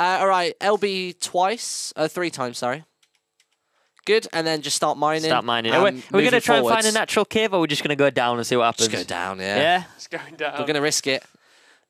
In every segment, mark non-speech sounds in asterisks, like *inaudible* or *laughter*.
Uh, all right, LB twice, uh, three times, sorry. Good, and then just start mining. Start mining. are we, are we going to moving try and find a natural cave, or are we just going to go down and see what happens? Just go down, yeah. Yeah. It's going down. We're going to risk it.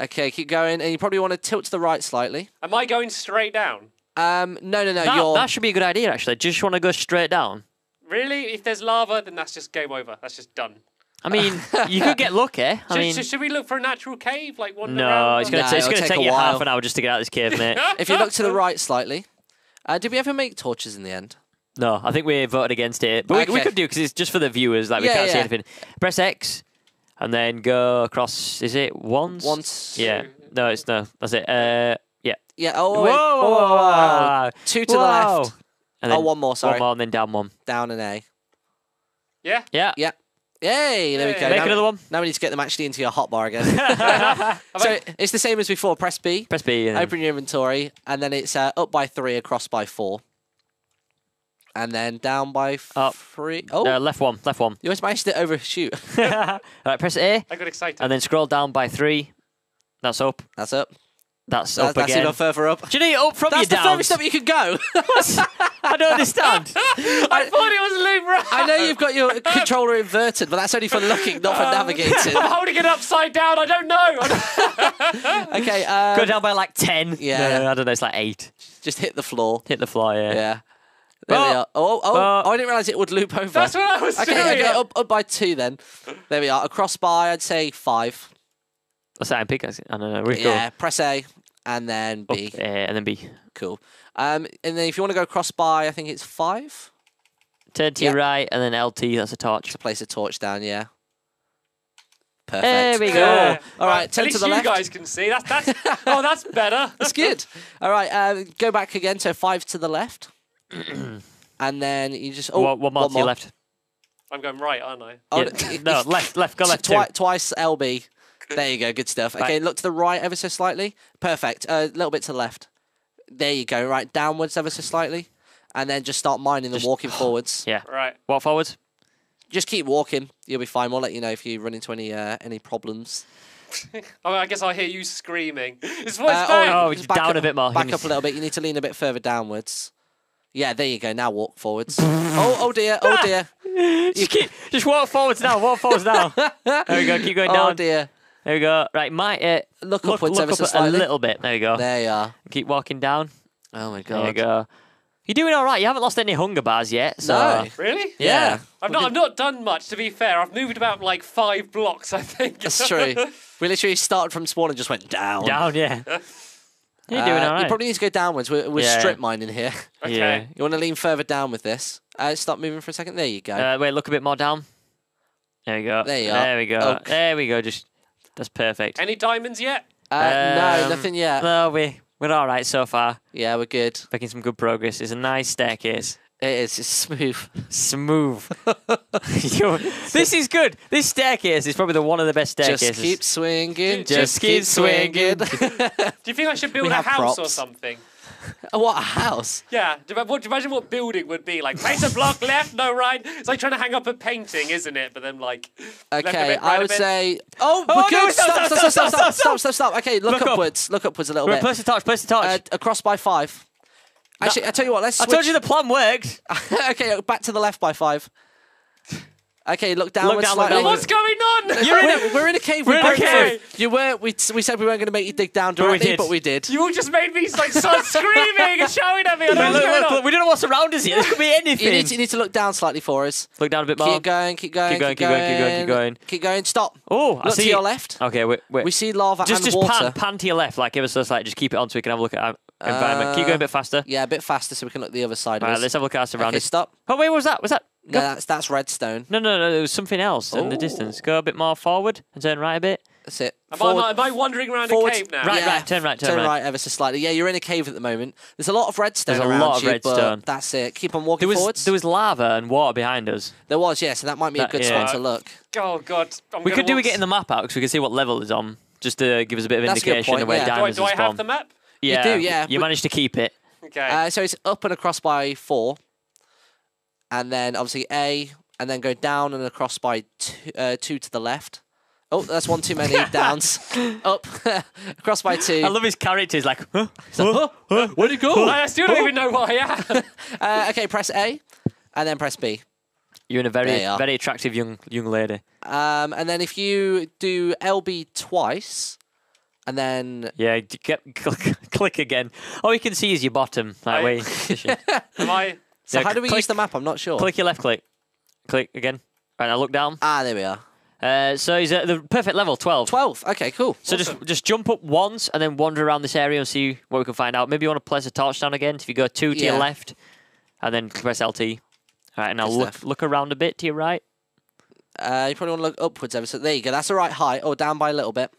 Okay, keep going, and you probably want to tilt to the right slightly. Am I going straight down? Um, no, no, no, That, you're... that should be a good idea, actually. Just want to go straight down. Really? If there's lava, then that's just game over. That's just done. I mean, you could get lucky. I Should, mean, should, should we look for a natural cave, like one no, around? it's going Nah, to it's gonna take take you half an hour just to get out of this cave, mate. *laughs* If you look to the right slightly. Uh, did we ever make torches in the end? no, I think we voted against it, but we, we could do because it's just for the viewers. Like we Yeah, can't see anything. Press X, and then go across. Is it once? Once. Yeah. No, it's no. That's it. Uh, yeah. Yeah, oh, Whoa, wait. whoa, whoa, whoa, whoa. Two to the left. And Oh, then one more, sorry. One more, and then down one. Down an A. Yeah. Yeah. Yeah. Yay, there we go. Make now, another one. Now we need to get them actually into your hotbar again. *laughs* *laughs* so it's the same as before. Press B, Press B. And then- open your inventory, and then it's uh, up by three, across by four. And then down by Up. three. Oh, Uh, left one. Left one. you almost managed to overshoot. *laughs* All right, press A, I got excited. and then scroll down by three. That's up. That's up. That's That's, up that's again. even further up. Do you need it up from That's you the down? furthest up you could go. *laughs* I don't understand. *laughs* I thought it was loop right. I know you've got your controller inverted, but that's only for looking, not for navigating. *laughs* I'm holding it upside down. I don't know. Okay, um, Go down by like ten. Yeah. No, I don't know. It's like eight. just hit the floor. Hit the floor. Yeah. Yeah. There we Oh. are. Oh, oh, Oh. oh, I didn't realise it would loop over. That's what I was Okay, doing. okay, up, up by two then. There we are. Across by, I'd say five. What's that in pick? I don't know. We Yeah, press A and then B. up, uh, and then B. Cool. Um, and then if you want to go cross by, I think it's five Turn to Yeah. your right, and then LT. That's a torch. to place a torch down. Yeah. Perfect. There we Cool. go. All right, At turn to the left. you guys can see. That's that's. oh, that's better. *laughs* That's good. All right, uh, go back again. So five to the left, *clears throat* and then you just oh one, one more to your left. I'm going right, aren't I? Oh, Yeah, *laughs* no, left, left. Go left. twi- too. twice LB. There you go. Good stuff. Okay, look to the right ever so slightly. Perfect. A little bit to the left. There you go. Right downwards ever so slightly, and then just start mining and Just- walking *sighs* forwards. Yeah. Right. Walk forwards. Just keep walking. You'll be fine. We'll let you know if you run into any uh, any problems. *laughs* Oh, I guess I'll hear you screaming. *laughs* It's what's Uh, that? oh, just down up, a bit more. Back up a little bit. You need to lean a bit further downwards. Yeah, there you go. Now walk forwards. *laughs* oh, oh dear. Oh dear. just, keep, just walk forwards now. Walk forwards now. There we go. Keep going down. Oh dear. There we go. Right, my uh, Look, look, upwards look ever up so a little bit. There you go. There you are. Keep walking down. Oh my god. There you god. go. You're doing all right. You haven't lost any hunger bars yet. So No. Really? Yeah. I've not, I've not done much, to be fair. I've moved about like five blocks, I think. That's true. *laughs* we literally started from spawn and just went down. down. Yeah. *laughs* You're Uh, doing all You probably need to go downwards. We're, we're Yeah. strip mining here. *laughs* okay. Yeah. You want to lean further down with this. Uh, stop moving for a second. There you go. Uh, wait, look a bit more down. There we go. There you are. There we go. Oak. There we go. Just that's perfect. Any diamonds yet? Uh, no, Um, nothing yet. No, we we're all right so far. Yeah, we're good. Making some good progress. It's a nice staircase. It is. It's smooth. Smooth. *laughs* *laughs* This is good. This staircase is probably the one of the best staircases. Just keep swinging. Just Just keep swinging. *laughs* Do you think I should build We a have house or something? *laughs* what a house! Yeah. Do you, what, do you imagine what building would be like? Place a block left, no right. It's like trying to hang up a painting, isn't it? But then like. Okay, bit, I would say. Oh, Oh, we're no, stop, Stop, stop, stop, stop, stop, stop, stop. Okay, look, Look up. upwards. Look upwards a little Right, bit. place the torch. Place the torch. Uh, across by five. Actually, I tell you what. Let's. I told you the plan worked. *laughs* okay, back to the left by five. Okay, look downwards down, look slightly. down, What's going on? *laughs* You're in we're, we're in a cave. We're in a cave. You weren't. We, we said we weren't going to make you dig down we directly, did. but we did. You all just made me like start *laughs* screaming and shouting at me. I don't know Look, what's going look, on. look, we don't know what's around us here. This could be anything. You need, to, you need to look down slightly for us. Look down a bit more. Keep going, keep going, Keep going, keep going, keep going, keep going. Keep going. Stop. Oh, I Look see to your left. Okay, wait, wait. We see lava just and just water. pan, pan to your left, like give us a slight. Just keep it on so we can have a look at our environment. Keep going a uh, bit faster. Yeah, a bit faster so we can look the other side All of right, us. let's have a look at our okay, stop. Oh wait, what was that? Was that? No, Go- that's that's redstone. No, no, no. There was something else in the distance. Go a bit more forward and turn right a bit. That's it. Am I, Forward- I, am I wandering around forward- a cave now? Right, yeah, right, turn right, turn turn right. right ever so slightly. Yeah, you're in a cave at the moment. There's a lot of redstone There's a around lot of you, redstone. but that's it. Keep on walking There was forwards. there was lava and water behind us. There was, yeah, so that might be a That- good yeah. spot to look. Oh god. I'm We gonna could do want- with getting the map out because we can see what level is on, just to give us a bit of That's a good indication point, of where yeah. Do I, diamonds do I spawned. have the map? Yeah, do, yeah, You but- managed to keep it. Okay. Uh, so it's up and across by four, and then obviously A, and then go down and across by two, uh, two to the left, Oh, that's one too many. *laughs* Downs. Up. *laughs* Across by two. I love his characters. Like, huh? Huh? Huh? Where'd he go? I still don't even know what I am. *laughs* Uh, okay, press A, and then press B. You're in a very, you very attractive young young lady. Um, and then if you do LB twice, and then Yeah, get, click, click again. All you can see is your bottom. That I- way. Am I? So how do we click- use the map? I'm not sure. click your left click. Click again. Right now, look down. Ah, there we are. Uh, so he's at the perfect level, 12. Twelve. Okay, cool. So just just jump up once and then wander around this area and see what we can find out. Maybe you want to place a torch down again. If you go two to Yeah. your left, and then press LT. All right, now Good look stuff. look around a bit to your right. Uh, you probably want to look upwards ever so. There you go. That's the right height. Or down by a little bit.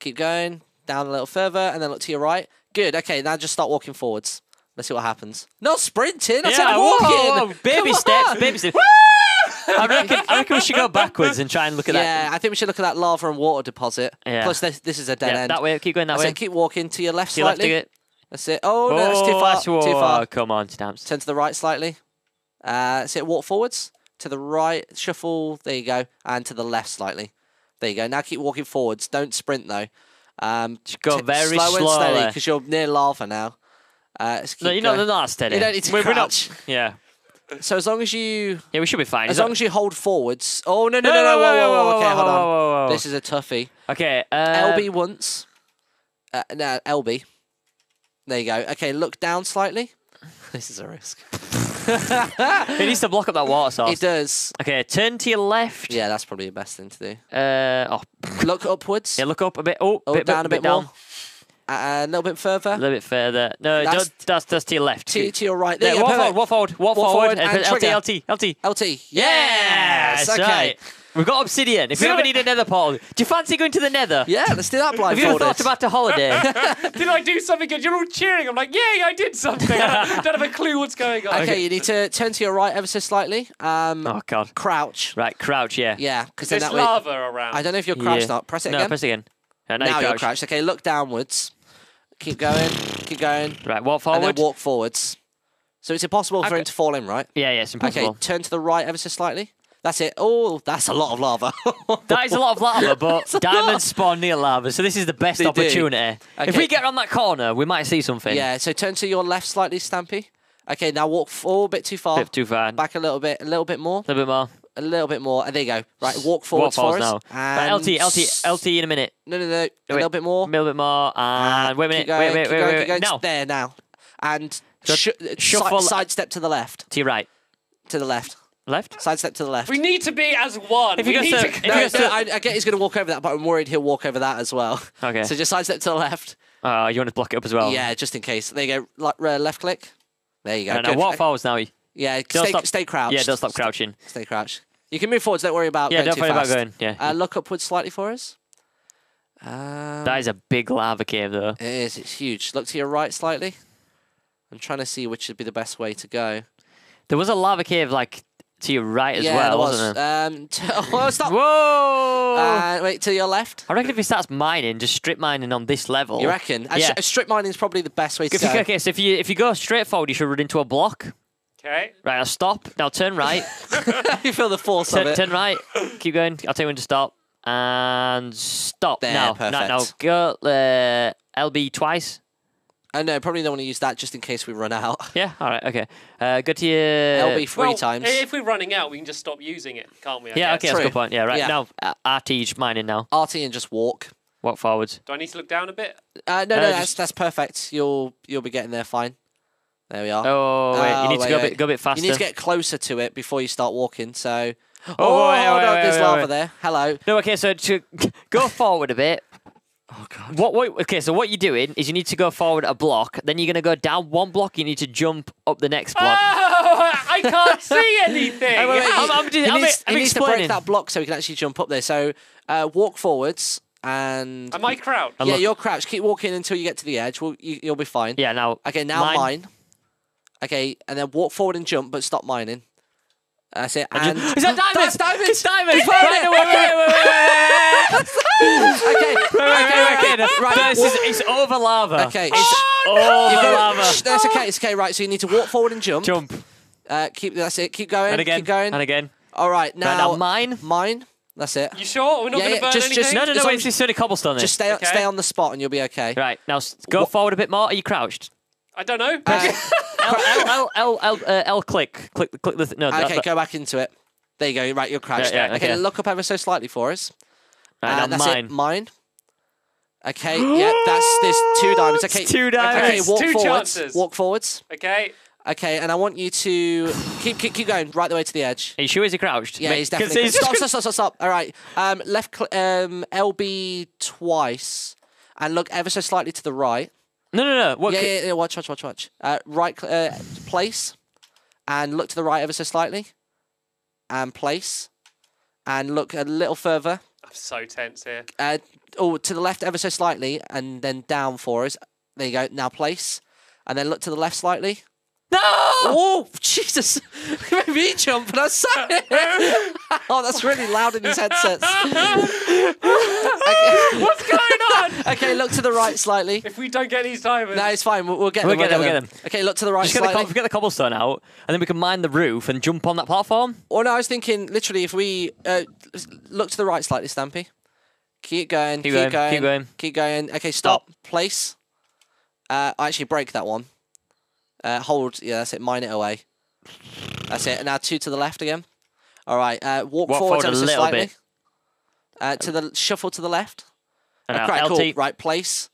Keep going. Down a little further, and then look to your right. Good. Okay, now just start walking forwards. Let's see what happens. Not sprinting. I said walking. whoa, whoa, *laughs* baby Come steps, on. baby steps. I reckon I reckon we should go backwards and try and look at that. Yeah, I think we should look at that lava and water deposit. Yeah. Plus, this, this is a dead Yeah, end. that way. Keep going that That's way. it. Keep walking to your left to your left slightly. again. That's it. Oh, no, that's too Oh, far. that's- Too whoa, far. Come on, stamps. Turn to the right slightly. Uh, that's it. Walk forwards. To the right. Shuffle. There you go. And to the left slightly. There you go. Now keep walking forwards. Don't sprint though. Um, Just go very slow and steady slowly. because you're near lava now. Uh, No, you're not, they're not steady. You don't need to We're- we're not- yeah, So as long as you, yeah, we should be fine. as long as you hold forwards. Oh no no no no! whoa, Whoa whoa, Okay, hold on. whoa, whoa, whoa. This is a toughie. Okay, uh, LB once. Uh, no, LB. There you go. Okay, look down slightly. *laughs* This is a risk. *laughs* He needs to block up that water source. It does. Okay, turn to your left. Yeah, that's probably the best thing to do. Uh, oh, Look upwards. yeah, look up a bit. Oh, Oh, bit, down a bit down. more. Uh, a little bit further. A little bit further. No, That's- that's that's, that's to your left. To, to your right. There yeah, you go. forward, perfect. walk forward, walk, Walk forward, forward and. LT, LT, LT. LT. Yes. Yes, Okay. right. We've got obsidian. If you ever need a nether portal, do you fancy going to the nether? Yeah, let's do that blindfolded. Have you ever blindfolded. thought about a holiday? *laughs* Did I do something good? You're all cheering. I'm like, yay, I did something. I *laughs* don't, *laughs* don't have a clue what's going on. okay, you need to turn to your right ever so slightly. Um, oh God. crouch. Right, crouch. Yeah. Yeah, because There's then that way. lava around. I don't know if you're crouched Yeah. or not. Press it no, again. press it again. Yeah, now, now you're you're crouched. crouched. Okay, look downwards. Keep going. Keep going. Right, walk forward. And then walk forwards. So it's impossible for Okay. him to fall in, right? Yeah, yeah, it's impossible. Okay, turn to the right ever so slightly. That's it. Oh, that's a lot of lava. *laughs* That is a lot of lava, *laughs* but a diamonds spawn near lava, so this is the best They opportunity. If we get around that corner, we might see something. yeah, so turn to your left slightly, Stampy. Okay, now walk forward oh, a bit too far. Bit too far. Back a little bit, a little bit more, A little bit more. A little bit more. And there you go. Right, walk Walk forwards for us. now. Right, And LT, LT, LT in a minute. No, no, no. A Wait. little bit more. A little bit more. And wait a minute. Going, wait, wait, wait, going, wait, wait. Now, There now. And Just sh- shuffle- side, sidestep to the left. to your right. To the left. Left? Sidestep to the left. we need to be as one. If you we go need so- to. no, you no, go so- I, I get he's going to walk over that, but I'm worried he'll walk over that as well. Okay. So just sidestep to the left. Uh, you want to block it up as well? Yeah, just in case. There you go. Like, uh, left click. There you go. And now Good. walk forwards now. Yeah, Don't stay, stop- stay crouched. Yeah, don't stop crouching. Stay crouched. You can move forwards. Don't worry about Yeah, going don't worry about going. Yeah. Uh, look upwards slightly for us. Um, that is a big lava cave, though. It is. It's huge. Look to your right slightly. I'm trying to see which would be the best way to go. There was a lava cave, like, to your right as yeah, well, there wasn't was. there? Um, *laughs* oh, stop. Whoa! Uh, wait, to your left. I reckon if he starts mining, just strip mining on this level. You reckon? Yeah. strip mining is probably the best way to If you, go. okay, so if you if you go straight forward, you should run into a block. Okay. Right, now stop. Now turn right. *laughs* you feel the force of turn, it. turn right. Keep going. I'll tell you when to stop. And stop. There, now, now, now perfect. go uh, LB twice. I know. Probably don't want to use that just in case we run out. *laughs* Yeah. All right. Okay. Uh, go to your LB three well, times. If we're running out, we can just stop using it, can't we? I Yeah. guess? Okay. That's a good point. Yeah. Right Yeah. now, uh, RT's mining now. RT and just walk. Walk forwards. Do I need to look down a bit? Uh, no, no, Uh, that's just- that's perfect. You'll you'll be getting there fine. There we are. Oh wait, Oh, you need to wait, go a bit go a bit faster. You need to get closer to it before you start walking. So, *gasps* oh, Oh, wait, hold wait, on, wait, there's wait, lava wait. there. Hello. No, okay, so to *laughs* go forward a bit. Oh god. What, what? Okay, so what you're doing is you need to go forward a block, then you're gonna go down one block. You need to jump up the next block. Oh, I can't see *laughs* anything. Hey, wait, wait, He- I'm- I'm just- he I'm- needs, I'm he needs to break that block so he can actually jump up there. So, uh, walk forwards and Am I crouched? I'm yeah, you're crouched. Keep walking until you get to the edge. We'll, you, you'll be fine. Yeah, now. Okay, now Mine. mine. Okay, and then walk forward and jump, but stop mining. That's it. And Is that diamonds? That's diamonds. It's diamonds. He's Right, it. no, wait, wait, wait, wait, wait, wait, wait. okay, okay, okay, Okay, right. This is, it's over lava. Okay, It's it's- over You've lava. Shh, that's okay. It's okay. Right. So you need to walk forward and jump. Jump. Uh, keep. That's it. Keep going. And again. Keep going. And again. All right. Now, Right, now mine. Mine. That's it. You sure? We're not Yeah, going to yeah, burn just- anything? just- No, no, no. long Wait, as- it's cobblestone. Just Just stay Okay. stay on the spot and you'll be okay. right now. Go What- forward a bit more. Are you crouched? I don't know. Uh, *laughs* L L L L L, uh, L click click click the th- no. okay, that- go back into it. There you go. Right, you're crouched. Yeah, yeah, okay, okay. look up ever so slightly for us. right, Uh, that's mine. it. Mine. Okay. yeah, that's there's two diamonds. *gasps* Okay. It's two Okay, walk Two forwards. chances. Walk forwards. okay. Okay, and I want you to keep keep keep going right the way to the edge. Are you sure he's crouched? Yeah, Ma- he's 'cause definitely. he's Stop, stop, stop, stop, stop. All right. Um, left cl- um, LB twice, and look ever so slightly to the right. No, no, no. What? Yeah, c- yeah, yeah. Watch, watch, watch, watch. Uh, right, cl- uh, place, and look to the right ever so slightly, and place, and look a little further. I'm so tense here. Uh, oh, to the left ever so slightly, and then down for us. There you go. Now place, and then look to the left slightly. No! Oh, Jesus! *laughs* You made me jump, and I sat it. oh, that's really loud in his headsets. *laughs* okay. What's going on? *laughs* okay, look to the right slightly. if we don't get these diamonds. No, it's fine. We'll, we'll get We'll them. get them, we'll get them. Okay, look to the right Just get the, slightly. co- get the cobblestone out, and then we can mine the roof and jump on that platform. Or no, I was thinking literally if we uh, look to the right slightly, Stampy. Keep going. Keep Keep, going, going. keep going. Keep going. Okay, stop. Place. Uh, I actually break that one. Uh, hold. Yeah, that's it. Mine it away. That's it. And now two to the left again. All right. Uh, walk, Walk forward forward a little slightly. bit. Uh, to the shuffle to the left. And now right, cool. Right, place.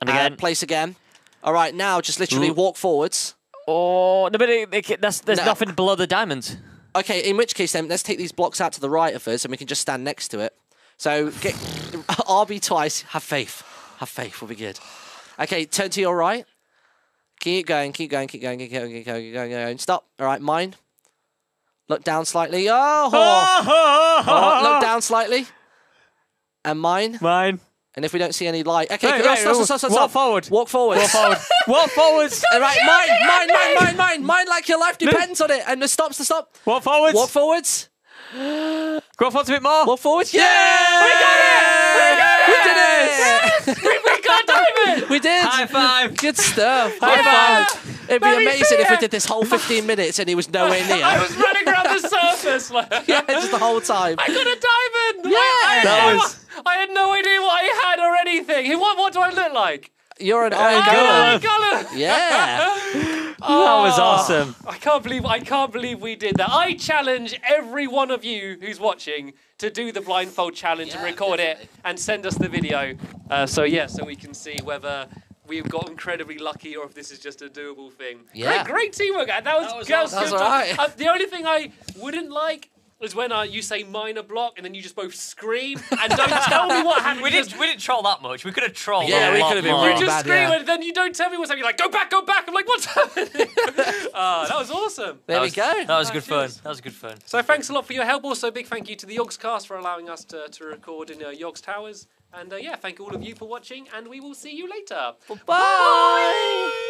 and Uh, again. place again. All right, now just literally Ooh. walk forwards. oh, no, but it, it, that's, there's No. nothing below the diamonds. Okay, in which case then let's take these blocks out to the right of us and we can just stand next to it. So get *laughs* RB twice. Have faith. Have faith. We'll be good. Okay, turn to your right. Keep going. Keep going. Keep going. Keep going. Keep going. Keep going. Keep going. Stop. All right, mine. Look down slightly. Oh, oh, look down slightly. And mine. Mine. And if we don't see any light, okay, Wait, go, wait, stop, oh, stop, stop, stop, walk forward. Walk forward. Walk forward. *laughs* Walk forward. All right, mine, *laughs* mine, mine, mine, mine, mine. Like your life depends on it. And the stops, the stop. Walk forward. Walk forwards. Go forward a bit more. Walk forwards. Yeah! We got it! We did it! *laughs* we got diamonds! We did! High five. Good stuff. High High five. five. It'd be Very amazing if we did this whole 15 minutes and he was nowhere *laughs* near. I was running around the surface like *laughs* yeah, just the whole time. I got a diamond! Yeah. I, I, had That no, was- I had no idea what I had or anything. What, what do I look like? You're an iron Golem. Iron golem. Golem! That was awesome. I can't believe I can't believe we did that. I challenge every one of you who's watching to do the blindfold challenge and record definitely. it and send us the video. Uh, so yeah, so we can see whether we've got incredibly lucky or if this is just a doable thing. Yeah. Great, great teamwork. That was, That was that was awesome. good. That was alright. Uh, the only thing I wouldn't like is when uh, you say minor block and then you just both scream and don't tell me what happened. We didn't, we didn't troll that much. We could have trolled Yeah, a we lot could have been more. You just bad, scream yeah. and then you don't tell me what's happening. You're like, go back, go back. I'm like, what's happening? *laughs* Ah, that was awesome. There That we was- go. That was good fun. That was good fun. So thanks a lot for your help. Also, big thank you to the Yogscast for allowing us to, to record in uh, Yogs Towers. And uh, yeah, thank all of you for watching, and we will see you later. Bye.